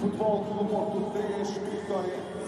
Futebol Clube do Porto 3, Vitória